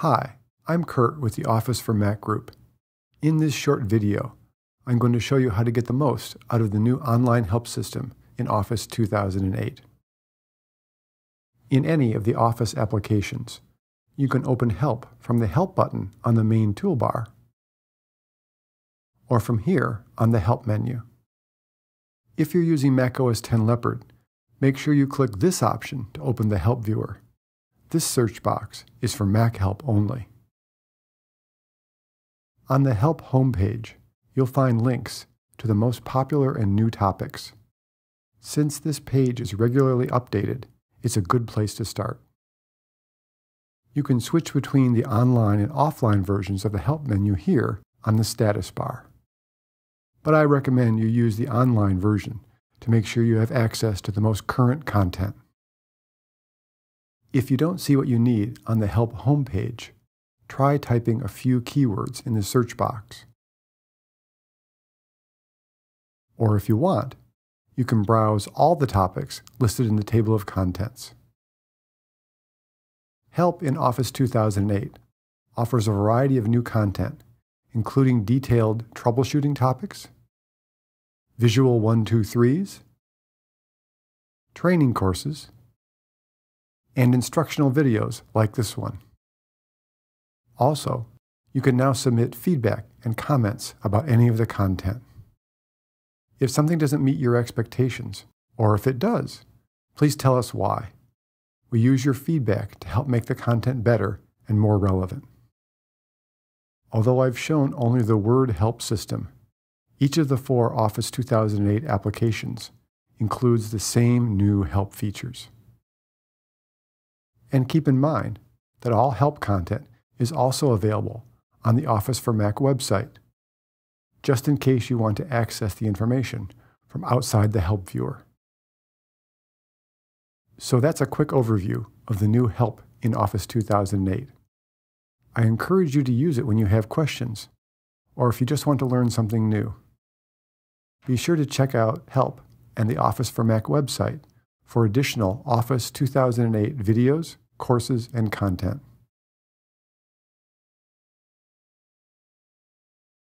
Hi, I'm Kurt with the Office for Mac Group. In this short video, I'm going to show you how to get the most out of the new online help system in Office 2008. In any of the Office applications, you can open Help from the Help button on the main toolbar, or from here on the Help menu. If you're using macOS 10 Leopard, make sure you click this option to open the Help viewer. This search box is for Mac Help only. On the Help homepage, you'll find links to the most popular and new topics. Since this page is regularly updated, it's a good place to start. You can switch between the online and offline versions of the Help menu here on the status bar. But I recommend you use the online version to make sure you have access to the most current content. If you don't see what you need on the Help homepage, try typing a few keywords in the search box. Or if you want, you can browse all the topics listed in the table of contents. Help in Office 2008 offers a variety of new content, including detailed troubleshooting topics, visual 123s, training courses, and instructional videos like this one. Also, you can now submit feedback and comments about any of the content. If something doesn't meet your expectations, or if it does, please tell us why. We use your feedback to help make the content better and more relevant. Although I've shown only the Word help system, each of the four Office 2008 applications includes the same new help features. And keep in mind that all help content is also available on the Office for Mac website, just in case you want to access the information from outside the Help viewer. So that's a quick overview of the new help in Office 2008. I encourage you to use it when you have questions, or if you just want to learn something new. Be sure to check out Help and the Office for Mac website for additional Office 2008 videos, courses, and content.